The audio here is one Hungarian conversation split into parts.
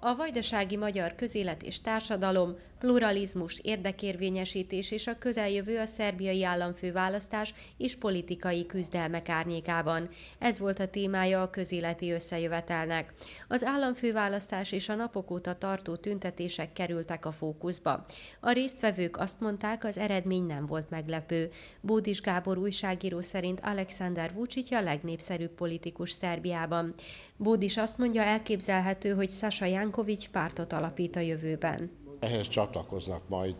A vajdasági magyar közélet és társadalom, pluralizmus, érdekérvényesítés és a közeljövő a szerbiai államfőválasztás és politikai küzdelmek árnyékában. Ez volt a témája a közéleti összejövetelnek. Az államfőválasztás és a napok óta tartó tüntetések kerültek a fókuszba. A résztvevők azt mondták, az eredmény nem volt meglepő. Bódis Gábor újságíró szerint Alexander Vucic a legnépszerűbb politikus Szerbiában. Bódis azt mondja, elképzelhető, hogy Sasa Jankovics pártot alapít a jövőben. Ehhez csatlakoznak majd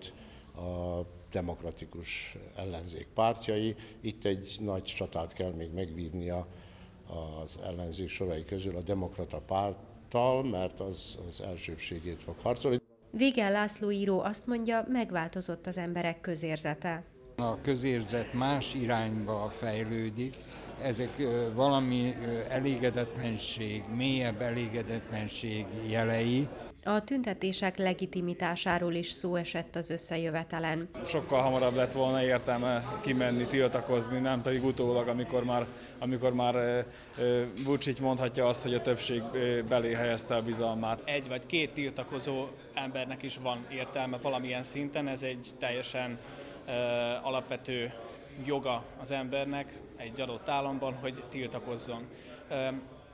a demokratikus ellenzék pártjai. Itt egy nagy csatát kell még megvívnia az ellenzék sorai közül a demokrata párttal, mert az az elsőbségét fog harcolni. Végel László író azt mondja, megváltozott az emberek közérzete. A közérzet más irányba fejlődik, ezek valami elégedetlenség, mélyebb elégedetlenség jelei. A tüntetések legitimitásáról is szó esett az összejövetelen. Sokkal hamarabb lett volna értelme kimenni, tiltakozni, nem pedig utólag, amikor már, amikor már Vucic mondhatja azt, hogy a többség belé helyezte a bizalmát. Egy vagy két tiltakozó embernek is van értelme valamilyen szinten, ez egy teljesen alapvető joga az embernek egy adott államban, hogy tiltakozzon.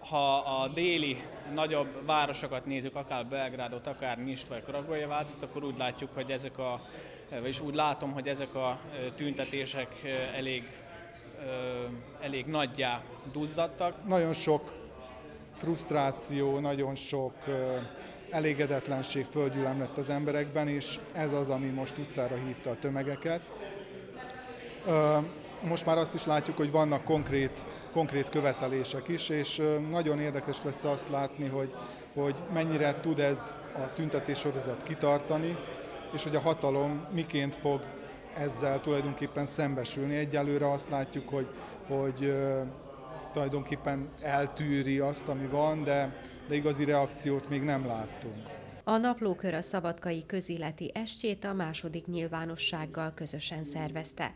Ha a déli nagyobb városokat nézzük, akár Belgrádot, akár Nist vagy Kragujevácot, akkor úgy látjuk, hogy ezek a, és úgy látom, hogy ezek a tüntetések elég, elég nagyjá duzzadtak. Nagyon sok frusztráció, nagyon sok elégedetlenség földgyűlem lett az emberekben, és ez az, ami most utcára hívta a tömegeket. Most már azt is látjuk, hogy vannak konkrét, konkrét követelések is, és nagyon érdekes lesz azt látni, hogy, hogy mennyire tud ez a tüntetéssorozat kitartani, és hogy a hatalom miként fog ezzel tulajdonképpen szembesülni. Egyelőre azt látjuk, hogy, hogy tulajdonképpen eltűri azt, ami van, de, de igazi reakciót még nem láttunk. A naplókör a szabadkai közéleti estjét a második nyilvánossággal közösen szervezte.